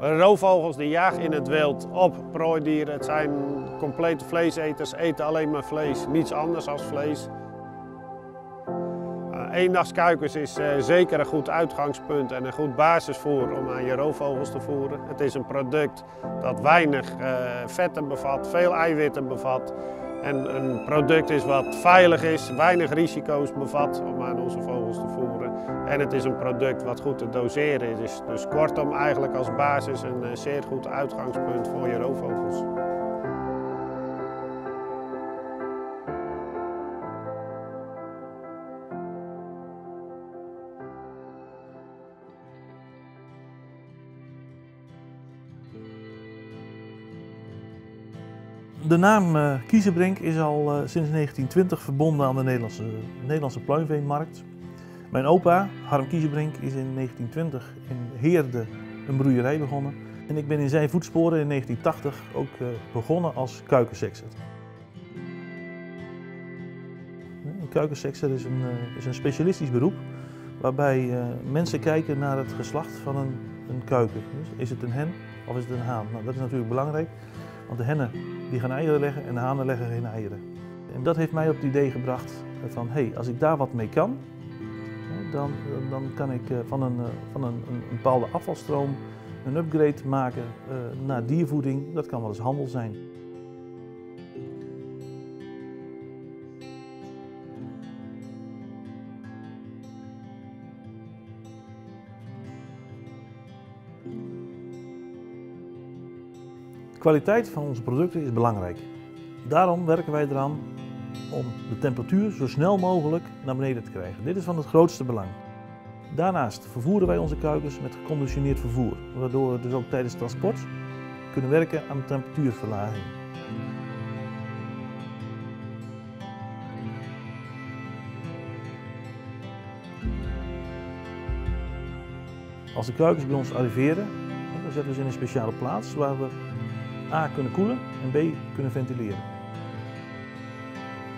Roofvogels die jagen in het wild op prooidieren. Het zijn complete vleeseters, eten alleen maar vlees, niets anders dan vlees. Uh, eendagskuikens is uh, zeker een goed uitgangspunt en een goed basisvoer om aan je roofvogels te voeren. Het is een product dat weinig uh, vetten bevat, veel eiwitten bevat. En een product is wat veilig is, weinig risico's bevat om aan onze vogels. En het is een product wat goed te doseren is. Dus, kortom eigenlijk als basis een uh, zeer goed uitgangspunt voor je roofvogels. De naam uh, Kiezenbrink is al uh, sinds 1920 verbonden aan de Nederlandse, Nederlandse pluimveenmarkt. Mijn opa, Harm Kiezenbrink, is in 1920 in Heerde een broeierij begonnen. En ik ben in zijn voetsporen in 1980 ook uh, begonnen als kuikensekser. Een kuikensekser is een, is een specialistisch beroep waarbij mensen kijken naar het geslacht van een, een kuiken. Dus is het een hen of is het een haan? Nou, dat is natuurlijk belangrijk. Want de hennen die gaan eieren leggen en de hanen leggen geen eieren. En dat heeft mij op het idee gebracht van, hé, hey, als ik daar wat mee kan, dan, dan kan ik van een, van een, een bepaalde afvalstroom een upgrade maken naar diervoeding. Dat kan wel eens handel zijn. Kwaliteit van onze producten is belangrijk. Daarom werken wij eraan om de temperatuur zo snel mogelijk naar beneden te krijgen. Dit is van het grootste belang. Daarnaast vervoeren wij onze kuikens met geconditioneerd vervoer, waardoor we dus ook tijdens transport kunnen werken aan temperatuurverlaging. Als de kuikens bij ons arriveren, dan zetten we ze in een speciale plaats waar we A kunnen koelen en B kunnen ventileren.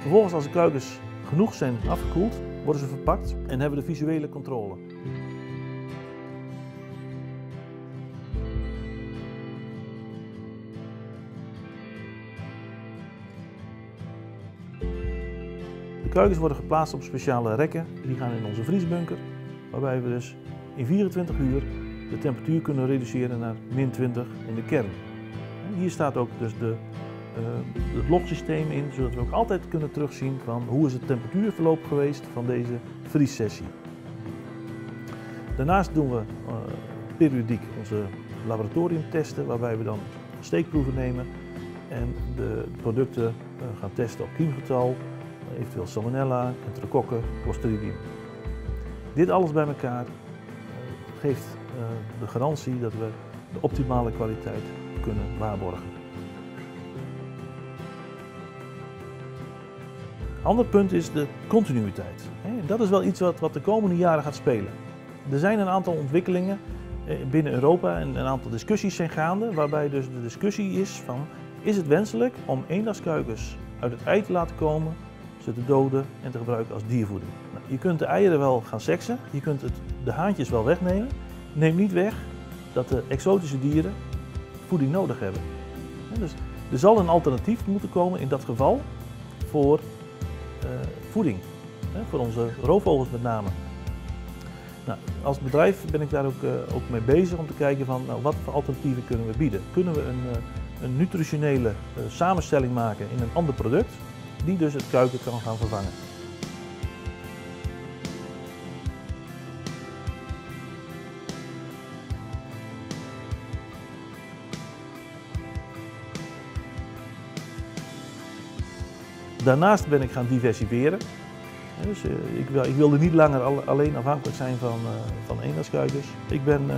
Vervolgens als de kuikens genoeg zijn afgekoeld, worden ze verpakt en hebben we de visuele controle. De kuikens worden geplaatst op speciale rekken. Die gaan in onze vriesbunker, waarbij we dus in 24 uur de temperatuur kunnen reduceren naar min 20 in de kern. Hier staat ook dus de, het logsysteem in, zodat we ook altijd kunnen terugzien van hoe is het temperatuurverloop geweest van deze vriessessie. Daarnaast doen we uh, periodiek onze laboratoriumtesten, waarbij we dan steekproeven nemen en de producten uh, gaan testen op kiemgetal, eventueel salmonella, enterokokken, clostridium. Dit alles bij elkaar geeft de garantie dat we de optimale kwaliteit kunnen waarborgen. Ander punt is de continuïteit. Dat is wel iets wat, wat de komende jaren gaat spelen. Er zijn een aantal ontwikkelingen binnen Europa en een aantal discussies zijn gaande, waarbij dus de discussie is van is het wenselijk om eendagskuikens uit het ei te laten komen, ze te doden en te gebruiken als diervoeding. Nou, je kunt de eieren wel gaan seksen, je kunt het, de haantjes wel wegnemen. Neem niet weg dat de exotische dieren voeding nodig hebben. Dus er zal een alternatief moeten komen in dat geval voor uh, voeding, voor onze roofvogels met name. Nou, als bedrijf ben ik daar ook, uh, ook mee bezig om te kijken van nou, wat voor alternatieven kunnen we bieden. Kunnen we een, uh, een nutritionele samenstelling maken in een ander product die dus het kuiken kan gaan vervangen. Daarnaast ben ik gaan diversifiëren. Dus, uh, ik, ik, wilde niet langer al, alleen afhankelijk zijn van, uh, van. Ik ben uh,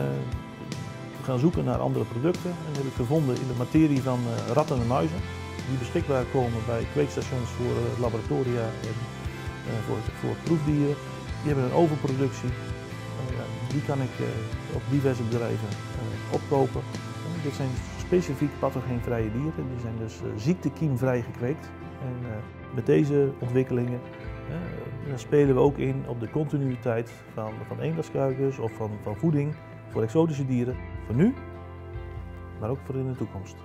gaan zoeken naar andere producten en heb ik gevonden in de materie van ratten en muizen. Die beschikbaar komen bij kweekstations voor laboratoria en voor, voor proefdieren. Die hebben een overproductie. die kan ik op diverse bedrijven opkopen. dit zijn specifiek pathogeenvrije dieren. Die zijn dus ziektekiemvrij gekweekt. En uh, met deze ontwikkelingen uh, spelen we ook in op de continuïteit van, van of van, van voeding voor exotische dieren. Voor nu maar ook voor in de toekomst.